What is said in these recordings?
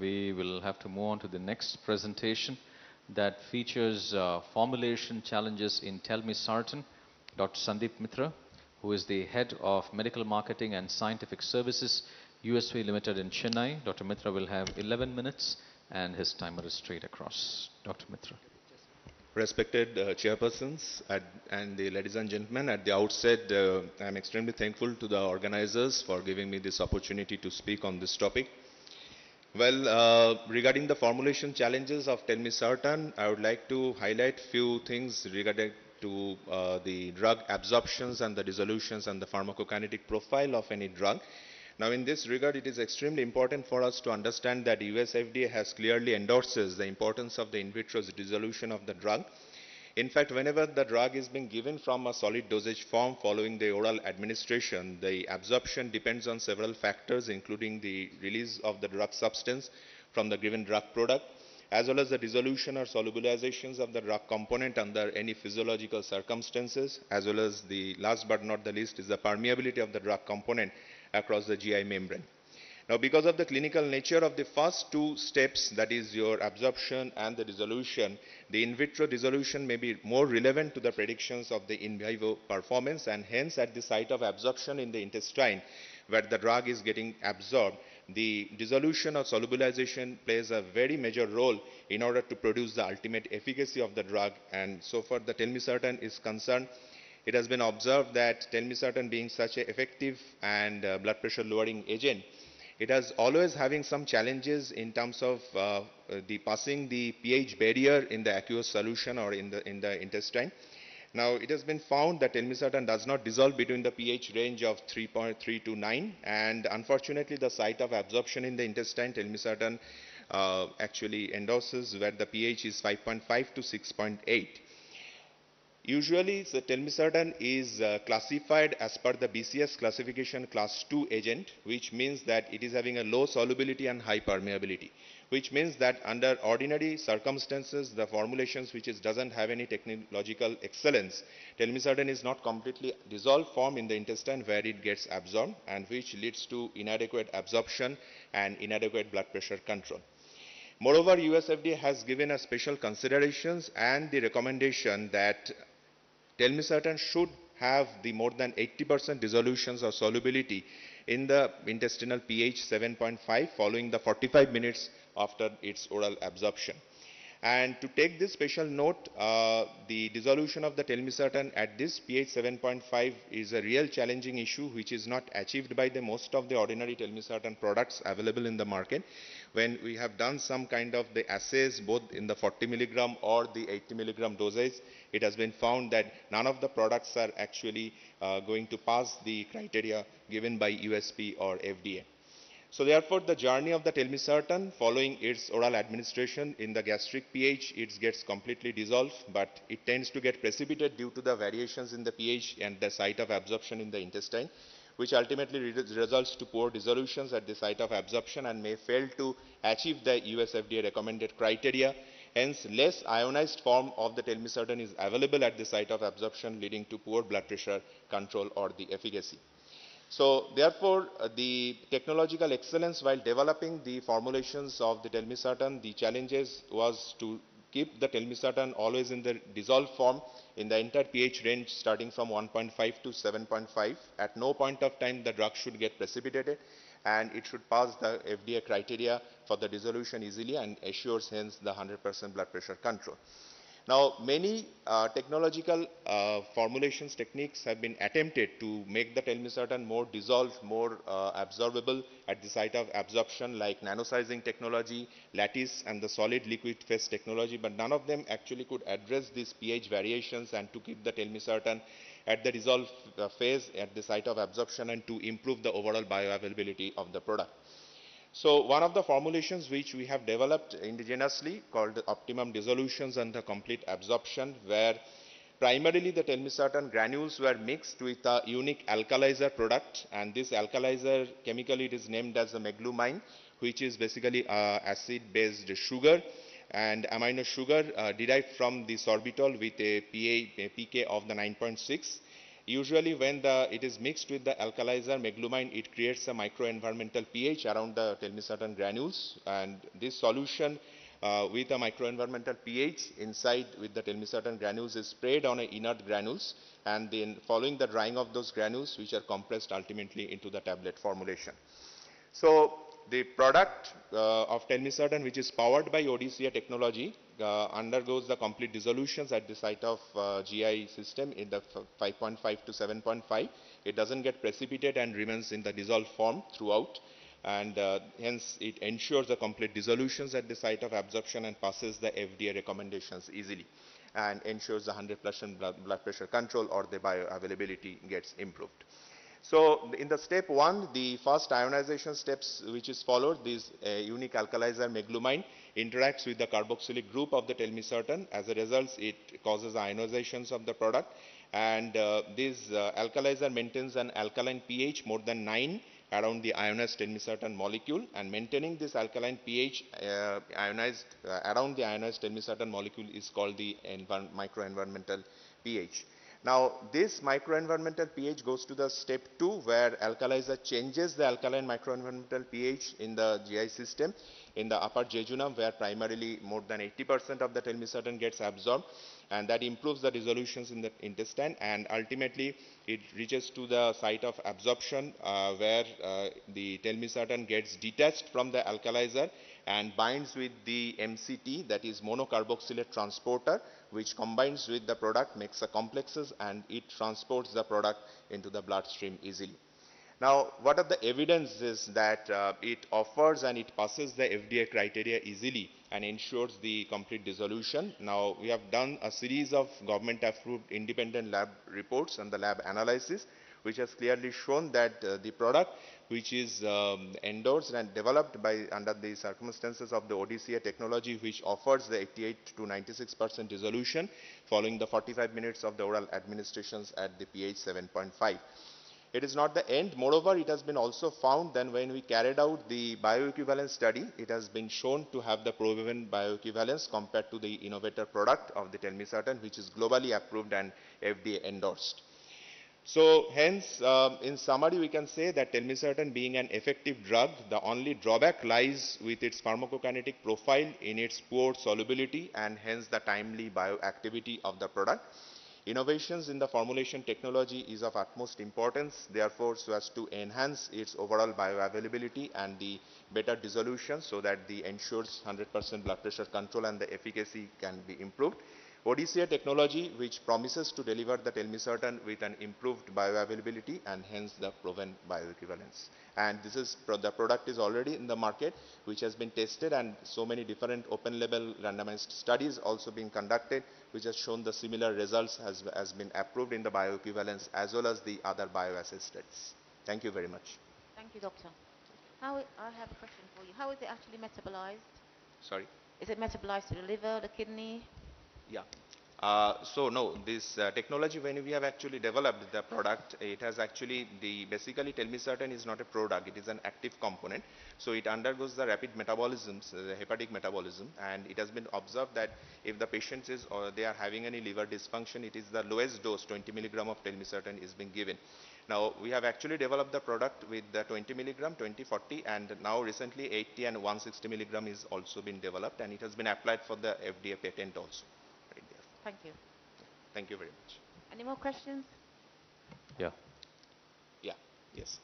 we will have to move on to the next presentation that features uh, formulation challenges in Telmisartan. Dr. Sandip Mitra, who is the head of medical marketing and scientific services, USV Limited in Chennai. Dr. Mitra will have 11 minutes and his timer is straight across. Dr. Mitra. Respected uh, chairpersons at, and the ladies and gentlemen, at the outset, uh, I am extremely thankful to the organizers for giving me this opportunity to speak on this topic. Well, uh, regarding the formulation challenges of Telmisartan, I would like to highlight few things regarding to uh, the drug absorptions and the dissolutions and the pharmacokinetic profile of any drug. Now, in this regard, it is extremely important for us to understand that US FDA has clearly endorses the importance of the in vitro dissolution of the drug. In fact, whenever the drug is being given from a solid dosage form following the oral administration, the absorption depends on several factors, including the release of the drug substance from the given drug product, as well as the dissolution or solubilizations of the drug component under any physiological circumstances, as well as the last but not the least is the permeability of the drug component across the GI membrane. Now, because of the clinical nature of the first two steps, that is your absorption and the dissolution, the in vitro dissolution may be more relevant to the predictions of the in vivo performance and hence at the site of absorption in the intestine where the drug is getting absorbed, the dissolution or solubilization plays a very major role in order to produce the ultimate efficacy of the drug. And so far the telmisartan is concerned it has been observed that telmisartan being such an effective and uh, blood pressure lowering agent, it has always having some challenges in terms of uh, the passing the pH barrier in the aqueous solution or in the, in the intestine. Now, it has been found that telmisartan does not dissolve between the pH range of 3.3 to 9 and unfortunately the site of absorption in the intestine telmisartan uh, actually endorses where the pH is 5.5 to 6.8. Usually, the telmisartan is uh, classified as per the BCS classification class 2 agent, which means that it is having a low solubility and high permeability, which means that under ordinary circumstances, the formulations which is, doesn't have any technological excellence, telmisartan is not completely dissolved form in the intestine where it gets absorbed and which leads to inadequate absorption and inadequate blood pressure control. Moreover, USFDA has given a special considerations and the recommendation that telmisartan should have the more than 80% dissolutions or solubility in the intestinal pH 7.5 following the 45 minutes after its oral absorption. And to take this special note, uh, the dissolution of the telmisartan at this pH 7.5 is a real challenging issue which is not achieved by the most of the ordinary telmisartan products available in the market. When we have done some kind of the assays both in the 40 milligram or the 80 milligram dosage, it has been found that none of the products are actually uh, going to pass the criteria given by USP or FDA. So therefore, the journey of the telmisartan following its oral administration in the gastric pH, it gets completely dissolved, but it tends to get precipitated due to the variations in the pH and the site of absorption in the intestine, which ultimately re results to poor dissolutions at the site of absorption and may fail to achieve the USFDA recommended criteria. Hence, less ionized form of the telmisartan is available at the site of absorption, leading to poor blood pressure control or the efficacy. So therefore, uh, the technological excellence while developing the formulations of the telmisartan, the challenges was to keep the telmisartan always in the dissolved form in the entire pH range starting from 1.5 to 7.5. At no point of time the drug should get precipitated and it should pass the FDA criteria for the dissolution easily and assures hence the 100% blood pressure control. Now, many uh, technological uh, formulations techniques have been attempted to make the telmisartan more dissolved, more uh, absorbable at the site of absorption like nanosizing technology, lattice and the solid liquid phase technology, but none of them actually could address these pH variations and to keep the telmisartan at the dissolved uh, phase at the site of absorption and to improve the overall bioavailability of the product. So one of the formulations which we have developed indigenously called optimum dissolutions and the complete absorption where primarily the telmisartan granules were mixed with a unique alkalizer product and this alkalizer chemically it is named as the meglumine which is basically acid based sugar and amino sugar? Uh, derived from the sorbitol with a, PA, a pK of the 9.6 Usually when the, it is mixed with the alkalizer meglumine, it creates a microenvironmental pH around the telmisartan granules. And this solution uh, with a microenvironmental pH inside with the telmisartan granules is sprayed on inert granules. And then following the drying of those granules which are compressed ultimately into the tablet formulation. So the product uh, of telmisartan which is powered by ODCA technology uh, undergoes the complete dissolutions at the site of uh, GI system in the 5.5 to 7.5. It doesn't get precipitated and remains in the dissolved form throughout and uh, hence it ensures the complete dissolutions at the site of absorption and passes the FDA recommendations easily and ensures the 100% blood, blood pressure control or the bioavailability gets improved. So in the step one, the first ionization steps which is followed, this uh, unique alkalizer meglumine interacts with the carboxylic group of the telmisartan. As a result, it causes ionizations of the product and uh, this uh, alkalizer maintains an alkaline pH more than 9 around the ionized telmisartan molecule and maintaining this alkaline pH uh, ionized uh, around the ionized telmisartan molecule is called the microenvironmental pH. Now this microenvironmental pH goes to the step 2 where alkalizer changes the alkaline microenvironmental pH in the GI system in the upper jejunum where primarily more than 80% of the telmisartan gets absorbed and that improves the resolutions in the intestine and ultimately it reaches to the site of absorption uh, where uh, the telmisartan gets detached from the alkalizer and binds with the MCT that is monocarboxylate transporter which combines with the product makes the complexes and it transports the product into the bloodstream easily. Now, what are the evidences that uh, it offers and it passes the FDA criteria easily and ensures the complete dissolution? Now, we have done a series of government-approved independent lab reports and the lab analysis, which has clearly shown that uh, the product which is um, endorsed and developed by under the circumstances of the ODCA technology which offers the 88 to 96 percent dissolution following the 45 minutes of the oral administrations at the pH 7.5. It is not the end. Moreover, it has been also found that when we carried out the bioequivalence study, it has been shown to have the proven bioequivalence compared to the innovator product of the telmisartan, which is globally approved and FDA endorsed. So hence, uh, in summary, we can say that telmisartan being an effective drug, the only drawback lies with its pharmacokinetic profile in its poor solubility and hence the timely bioactivity of the product. Innovations in the formulation technology is of utmost importance, therefore, so as to enhance its overall bioavailability and the better dissolution so that the ensures 100% blood pressure control and the efficacy can be improved. ODCA technology which promises to deliver the telmisartan with an improved bioavailability and hence the proven bioequivalence. And this is the product is already in the market which has been tested and so many different open label randomized studies also being conducted which has shown the similar results has, has been approved in the bioequivalence as well as the other bioassay studies. Thank you very much. Thank you, doctor. How, I have a question for you. How is it actually metabolized? Sorry? Is it metabolized to the liver, the kidney? Yeah. Uh, so no, this uh, technology when we have actually developed the product, it has actually the basically telmisartan is not a product, it is an active component. So it undergoes the rapid metabolisms, uh, the hepatic metabolism, and it has been observed that if the patient is or they are having any liver dysfunction, it is the lowest dose, 20 milligram of telmisartan is being given. Now we have actually developed the product with the 20 milligram, 20, 40, and now recently 80 and 160 milligram is also been developed, and it has been applied for the FDA patent also. Thank you. Thank you very much. Any more questions? Yeah. Yeah, yes.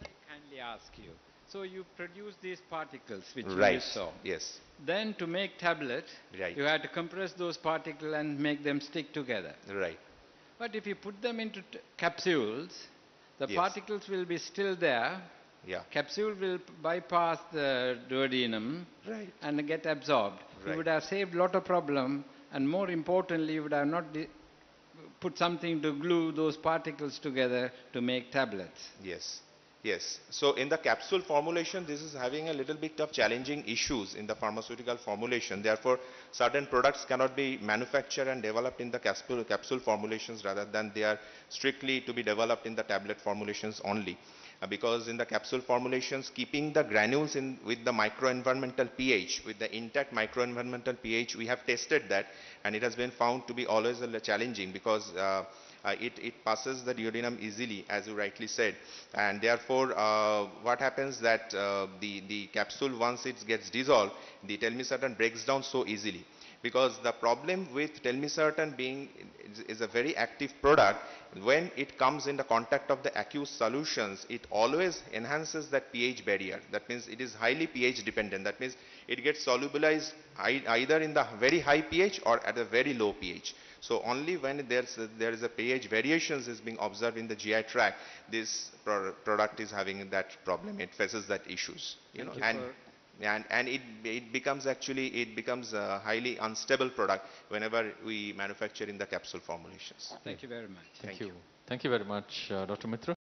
Can I kindly ask you. So you produce these particles which right. you saw. Yes. Then to make tablet, Right. you had to compress those particles and make them stick together. Right. But if you put them into t- capsules, the Yes. particles will be still there. Yeah. Capsule will bypass the duodenum Right. and get absorbed. Right. You would have saved a lot of problem and more importantly, you would have not put something to glue those particles together to make tablets. Yes. Yes. So in the capsule formulation, this is having a little bit of challenging issues in the pharmaceutical formulation. Therefore, certain products cannot be manufactured and developed in the capsule, capsule formulations rather than they are strictly to be developed in the tablet formulations only. Uh, because in the capsule formulations, keeping the granules in with the microenvironmental pH, with the intact microenvironmental pH, we have tested that and it has been found to be always challenging because uh, it, it passes the duodenum easily, as you rightly said. And therefore, uh, what happens that uh, the, the capsule, once it gets dissolved, the telmisartan breaks down so easily. Because the problem with telmisartan being is, is a very active product when it comes in the contact of the aqueous solutions it always enhances that pH barrier. That means it is highly pH dependent. That means it gets solubilized either in the very high pH or at a very low pH so only when there's a, there is a pH variations is being observed in the GI tract this pro- product is having that problem it faces that issues you know you and and and it it becomes actually it becomes a highly unstable product whenever we manufacture in the capsule formulations Thank you very much. Thank, Thank you. you. Thank you very much, uh, Dr. Mitra.